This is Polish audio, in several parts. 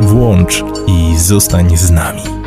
Włącz i zostań z nami.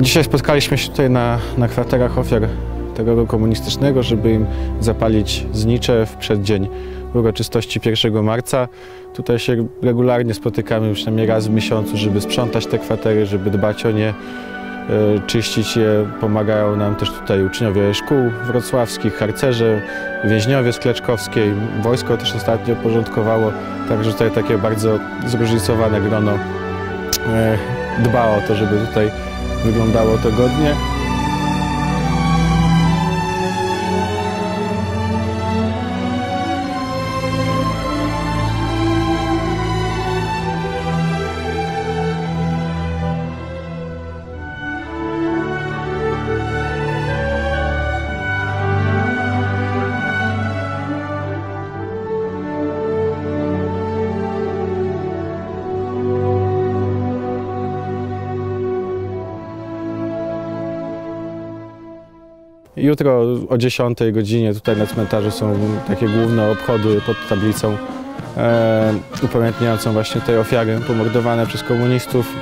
Dzisiaj spotkaliśmy się tutaj na, na kwaterach ofiar terroru komunistycznego, żeby im zapalić znicze w przeddzień uroczystości 1 marca. Tutaj się regularnie spotykamy przynajmniej raz w miesiącu, żeby sprzątać te kwatery, żeby dbać o nie, e, czyścić je. Pomagają nam też tutaj uczniowie szkół wrocławskich, harcerze, więźniowie z Kleczkowskiej. Wojsko też ostatnio porządkowało, także tutaj takie bardzo zróżnicowane grono e, dba o to, żeby tutaj wyglądało to godnie. Jutro o 10 godzinie tutaj na cmentarzu są takie główne obchody pod tablicą e, upamiętniającą właśnie te ofiary pomordowane przez komunistów.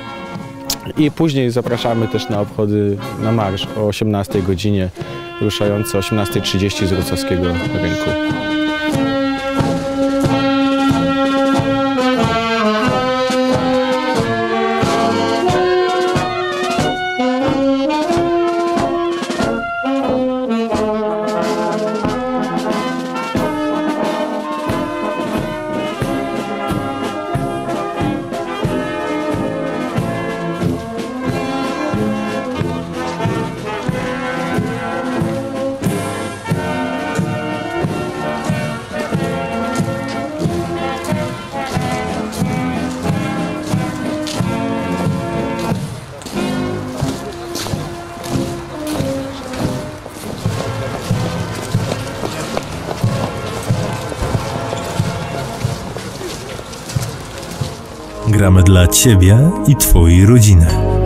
I później zapraszamy też na obchody na marsz o 18 godzinie, ruszające o 18.30 z Wrocławskiego Rynku. Gramy dla Ciebie i Twojej rodziny.